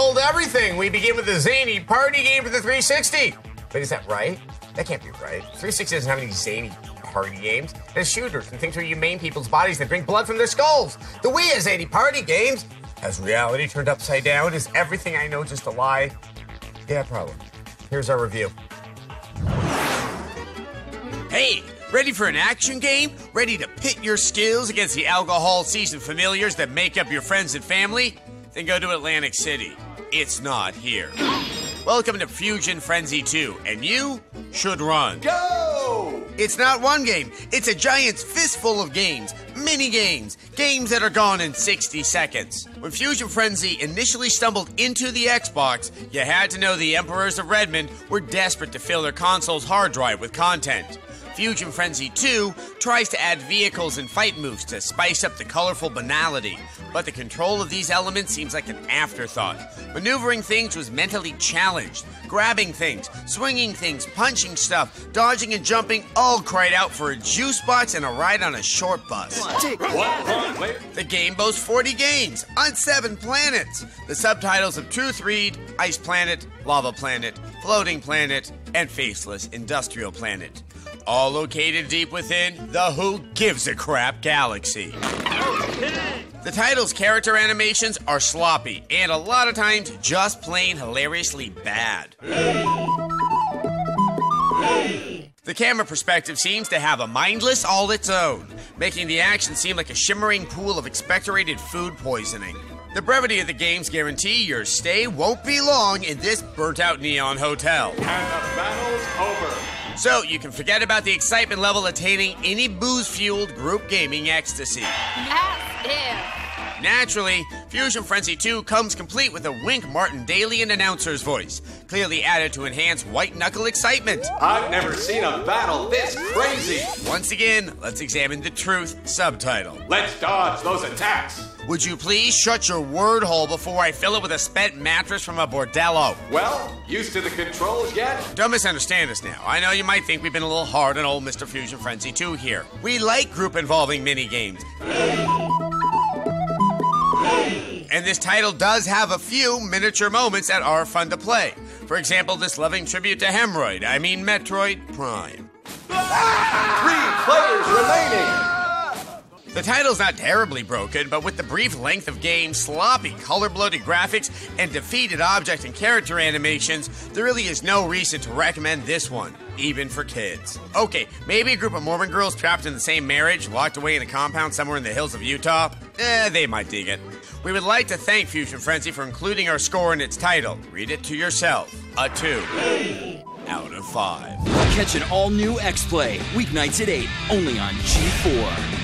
hold everything. We begin with the zany party game for the 360. But is that right? That can't be right. 360 doesn't have any zany party games. There's shooters and things where you maim people's bodies that drink blood from their skulls. The Wii has zany party games. Has reality turned upside down? Is everything I know just a lie? Yeah, probably. Here's our review. Hey, ready for an action game? Ready to pit your skills against the alcohol seasoned familiars that make up your friends and family? Then go to Atlantic City. It's not here. Welcome to Fuzion Frenzy 2, and you should run. Go! It's not one game, it's a giant's fistful of games, mini games, games that are gone in 60 seconds. When Fuzion Frenzy initially stumbled into the Xbox, you had to know the Emperors of Redmond were desperate to fill their console's hard drive with content. Fuzion Frenzy 2 tries to add vehicles and fight moves to spice up the colorful banality, but the control of these elements seems like an afterthought. Maneuvering things was mentally challenged. Grabbing things, swinging things, punching stuff, dodging and jumping all cried out for a juice box and a ride on a short bus. The game boasts 40 games on 7 planets. The subtitles of Truth read Ice Planet, Lava Planet, Floating Planet, and Faceless Industrial Planet. All located deep within the Who Gives a Crap galaxy. The title's character animations are sloppy and a lot of times just plain hilariously bad. The camera perspective seems to have a mindless all its own, making the action seem like a shimmering pool of expectorated food poisoning. The brevity of the games guarantee your stay won't be long in this burnt out neon hotel. And the battle's over. So you can forget about the excitement level attaining any booze fueled group gaming ecstasy. Massive. Naturally, Fuzion Frenzy 2 comes complete with a Wink Martindale and announcer's voice, clearly added to enhance white knuckle excitement. I've never seen a battle this crazy. Once again, let's examine the truth subtitle. Let's dodge those attacks. Would you please shut your word hole before I fill it with a spent mattress from a bordello? Well, used to the controls yet? Don't misunderstand us now. I know you might think we've been a little hard on old Mr. Fuzion Frenzy 2 here. We like group involving mini games. And this title does have a few miniature moments that are fun to play. For example, this loving tribute to Hemorrhoid, I mean Metroid Prime. Three players remaining. The title's not terribly broken, but with the brief length of game, sloppy, color bloated graphics, and defeated object and character animations, there really is no reason to recommend this one, even for kids. Okay, maybe a group of Mormon girls trapped in the same marriage, locked away in a compound somewhere in the hills of Utah, eh, they might dig it. We would like to thank Fuzion Frenzy for including our score in its title. Read it to yourself. A 2 out of 5. Catch an all new X Play, weeknights at 8, only on G4.